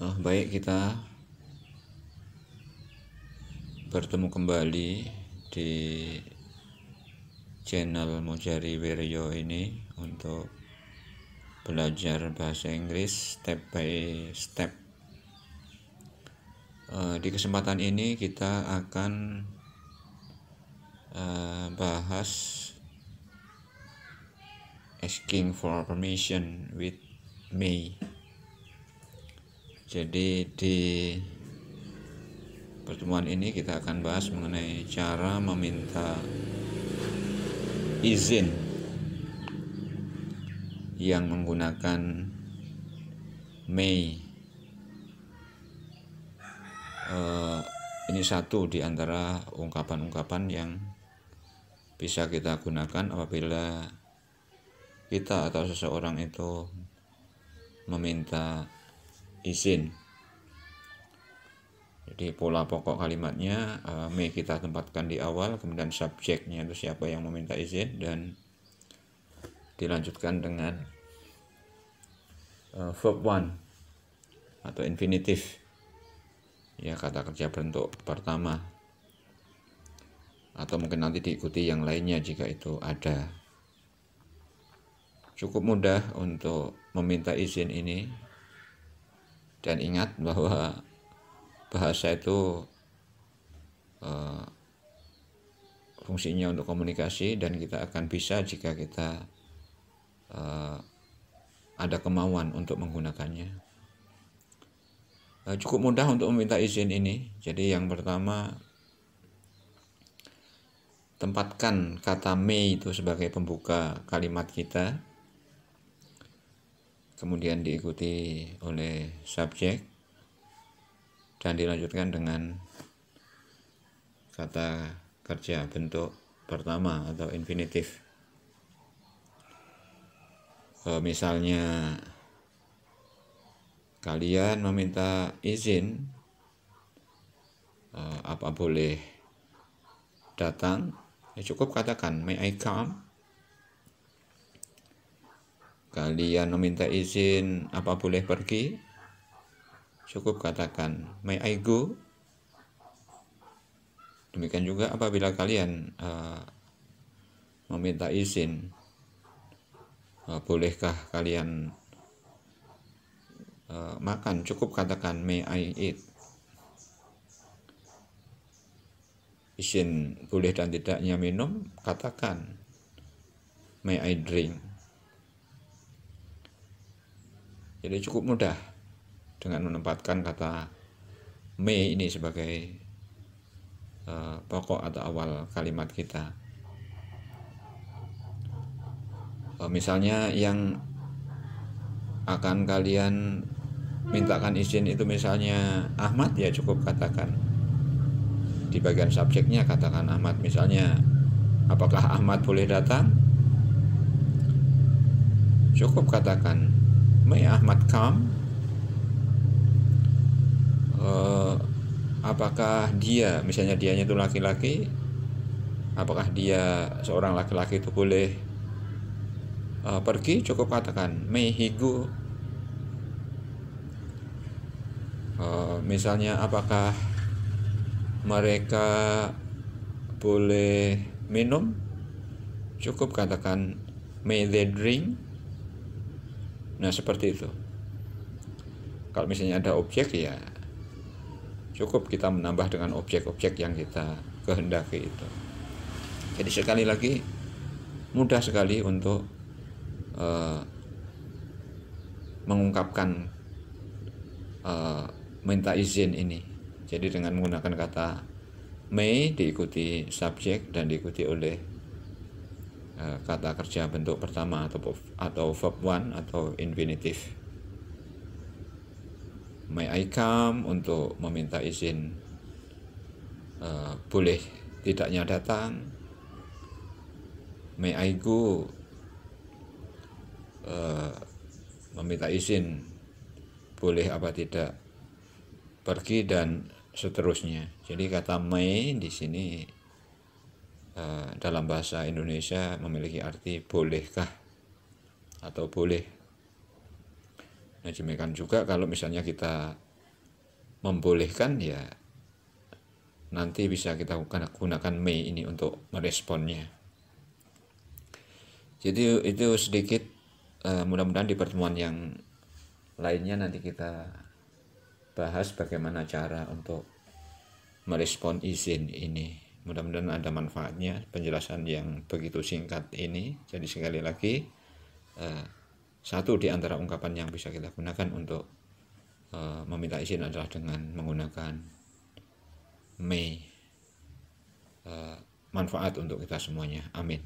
Oh, baik kita bertemu kembali di channel Mujari Wiryo ini untuk belajar bahasa Inggris step by step. Uh, di kesempatan ini kita akan uh, bahas asking for permission with me jadi di pertemuan ini kita akan bahas mengenai cara meminta izin yang menggunakan May. Uh, ini satu di antara ungkapan-ungkapan yang bisa kita gunakan apabila kita atau seseorang itu meminta izin. Jadi pola pokok kalimatnya uh, may kita tempatkan di awal kemudian subjeknya itu siapa yang meminta izin dan dilanjutkan dengan uh, verb one atau infinitif. Ya kata kerja bentuk pertama. Atau mungkin nanti diikuti yang lainnya jika itu ada. Cukup mudah untuk meminta izin ini dan ingat bahwa bahasa itu uh, fungsinya untuk komunikasi dan kita akan bisa jika kita uh, ada kemauan untuk menggunakannya. Uh, cukup mudah untuk meminta izin ini. Jadi yang pertama tempatkan kata may itu sebagai pembuka kalimat kita kemudian diikuti oleh subjek dan dilanjutkan dengan kata kerja bentuk pertama atau infinitif. E, misalnya kalian meminta izin e, apa boleh datang? Ya cukup katakan may I come kalian meminta izin apa boleh pergi? Cukup katakan may I go? Demikian juga apabila kalian uh, meminta izin uh, bolehkah kalian uh, makan? Cukup katakan may I eat? Izin boleh dan tidaknya minum katakan may I drink Jadi cukup mudah dengan menempatkan kata me ini sebagai uh, pokok atau awal kalimat kita. Uh, misalnya yang akan kalian mintakan izin itu misalnya Ahmad ya cukup katakan. Di bagian subjeknya katakan Ahmad. Misalnya apakah Ahmad boleh datang? Cukup katakan May Ahmad come? Uh, apakah dia, misalnya dianya itu laki-laki, apakah dia seorang laki-laki itu boleh uh, pergi? Cukup katakan may he go. Uh, misalnya apakah mereka boleh minum? Cukup katakan may they drink Nah seperti itu. Kalau misalnya ada objek ya cukup kita menambah dengan objek-objek yang kita kehendaki itu. Jadi sekali lagi mudah sekali untuk uh, mengungkapkan uh, minta izin ini. Jadi dengan menggunakan kata may diikuti subjek dan diikuti oleh Eh, kata kerja bentuk pertama atau atau verb one atau infinitif. May I come untuk meminta izin uh, boleh tidaknya datang. May I go uh, meminta izin boleh apa tidak pergi dan seterusnya. Jadi kata may di sini Eh, dalam bahasa Indonesia memiliki arti bolehkah atau boleh. Nah demikian juga kalau misalnya kita membolehkan ya nanti bisa kita gunakan Mei ini untuk meresponnya jadi itu sedikit uh, mudah-mudahan di pertemuan yang lainnya nanti kita bahas bagaimana cara untuk merespon izin ini mudah-mudahan ada manfaatnya penjelasan yang begitu singkat ini. Jadi sekali lagi uh, satu di antara ungkapan yang bisa kita gunakan untuk uh, meminta izin adalah dengan menggunakan Mei uh, manfaat untuk kita semuanya. Amin